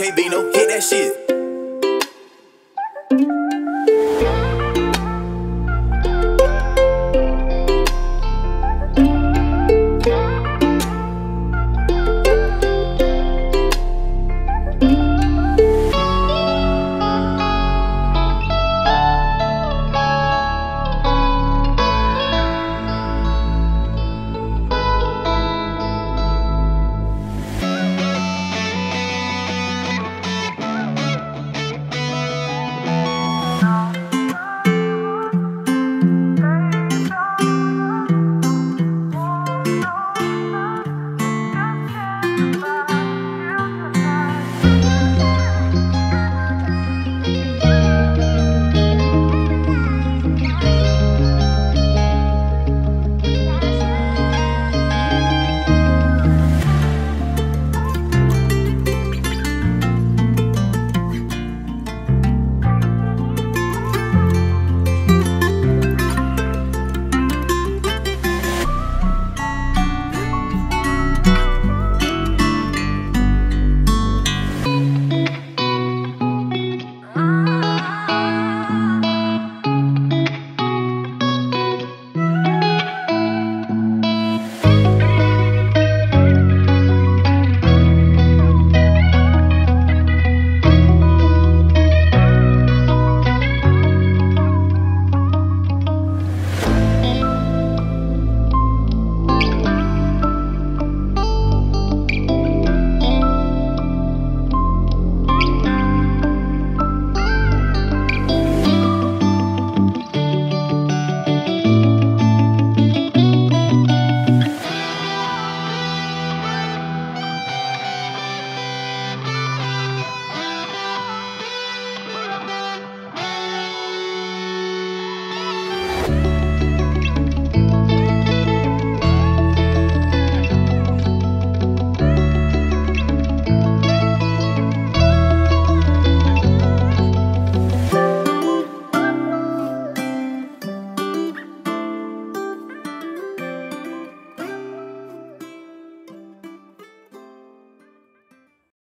K Bino, hit that shit.